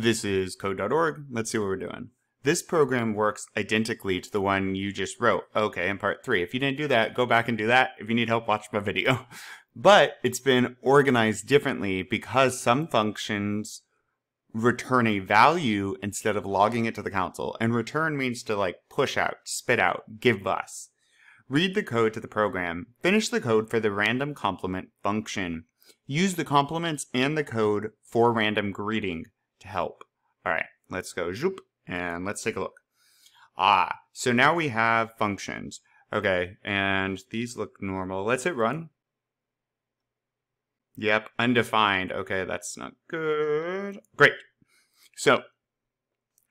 This is code.org. Let's see what we're doing. This program works identically to the one you just wrote. Okay, in part three. If you didn't do that, go back and do that. If you need help, watch my video. But it's been organized differently because some functions return a value instead of logging it to the console. And return means to like push out, spit out, give us. Read the code to the program. Finish the code for the random compliment function. Use the compliments and the code for random greeting help. All right, let's go zoop and let's take a look. Ah, so now we have functions. Okay, and these look normal. Let's hit run. Yep, undefined. Okay, that's not good. Great. So,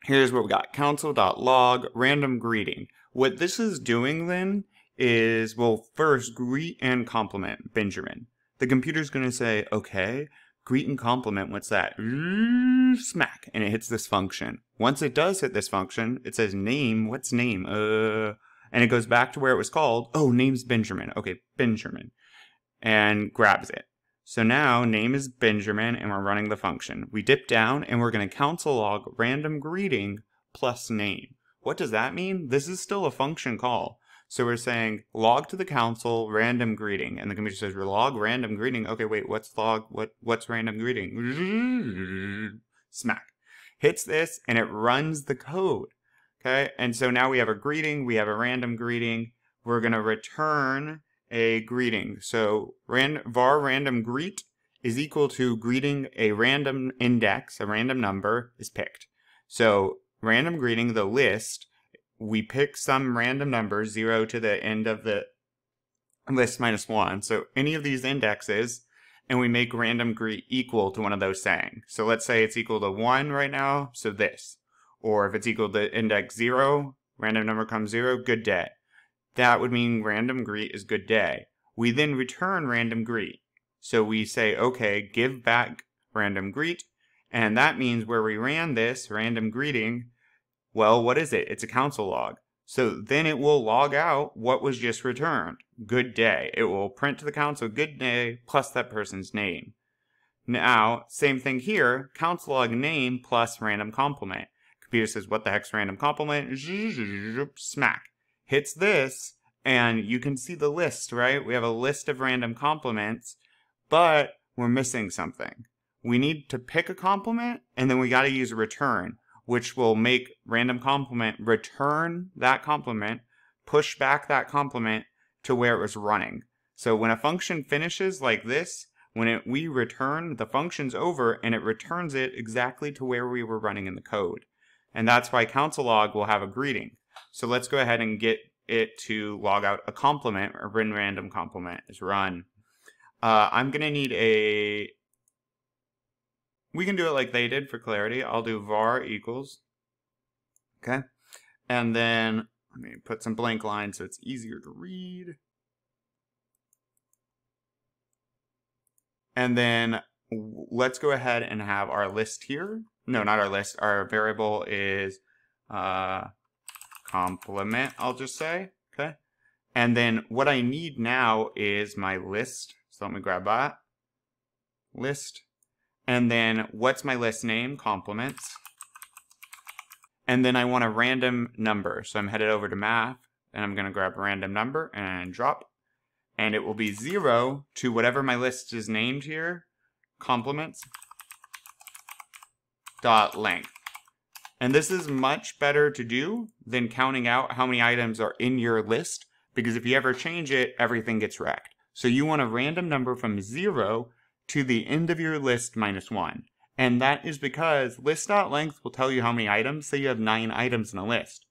here's what we got. Console.log random greeting. What this is doing then is, well, first greet and compliment Benjamin. The computer's going to say, okay, greet and compliment, what's that? Smack, and it hits this function. Once it does hit this function, it says name, what's name? Uh, and it goes back to where it was called. Oh, name's Benjamin. Okay, Benjamin. And grabs it. So now name is Benjamin and we're running the function. We dip down and we're going to console log random greeting plus name. What does that mean? This is still a function call. So we're saying log to the console random greeting and the computer says log random greeting. Okay, wait, what's log? What what's random greeting? Smack. Hits this and it runs the code. Okay? And so now we have a greeting, we have a random greeting. We're going to return a greeting. So ran, var random greet is equal to greeting a random index, a random number is picked. So random greeting, the list, we pick some random number, zero to the end of the list minus one. So any of these indexes, and we make random greet equal to one of those saying. So let's say it's equal to one right now, so this. Or if it's equal to index zero, random number comes zero, good day that would mean random greet is good day. We then return random greet. So we say, okay, give back random greet. And that means where we ran this random greeting, well, what is it? It's a console log. So then it will log out what was just returned. Good day. It will print to the console good day plus that person's name. Now, same thing here, console log name plus random compliment. Computer says, what the heck's random compliment? Smack hits this, and you can see the list, right? We have a list of random compliments, but we're missing something. We need to pick a compliment, and then we got to use a return, which will make random compliment return that compliment, push back that compliment to where it was running. So when a function finishes like this, when it, we return, the function's over and it returns it exactly to where we were running in the code. And that's why console log will have a greeting. So let's go ahead and get it to log out a compliment or run random compliment is run. Uh, I'm going to need a, we can do it like they did for clarity. I'll do var equals, okay? And then let me put some blank lines so it's easier to read. And then let's go ahead and have our list here. No, not our list. Our variable is uh, compliment, I'll just say, okay? And then what I need now is my list. So let me grab that. List. And then what's my list name? Compliments. And then I want a random number. So I'm headed over to math and I'm going to grab a random number and drop. And it will be zero to whatever my list is named here. Compliments dot length. And this is much better to do than counting out how many items are in your list, because if you ever change it, everything gets wrecked. So you want a random number from zero to the end of your list minus one. And that is because list.length will tell you how many items. Say you have nine items in a list.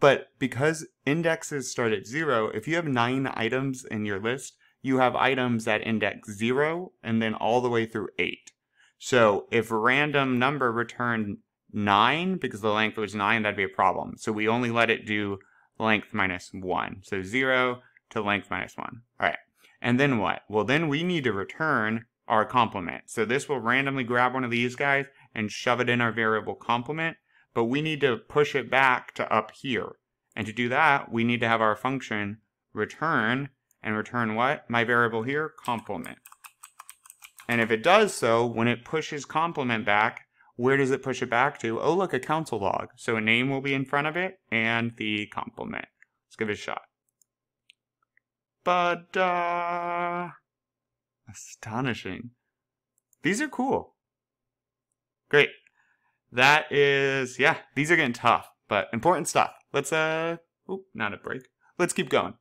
But because indexes start at zero, if you have nine items in your list, you have items at index zero and then all the way through eight. So if random number returned 9, because the length was 9, that'd be a problem. So we only let it do length minus 1. So 0 to length minus 1. All right. And then what? Well, then we need to return our compliment. So this will randomly grab one of these guys and shove it in our variable compliment, but we need to push it back to up here. And to do that, we need to have our function return, and return what? My variable here, compliment. And if it does so, when it pushes compliment back, where does it push it back to? Oh, look, a console log. So a name will be in front of it and the compliment. Let's give it a shot. But, uh, astonishing. These are cool. Great. That is, yeah, these are getting tough, but important stuff. Let's, uh, oop, not a break. Let's keep going.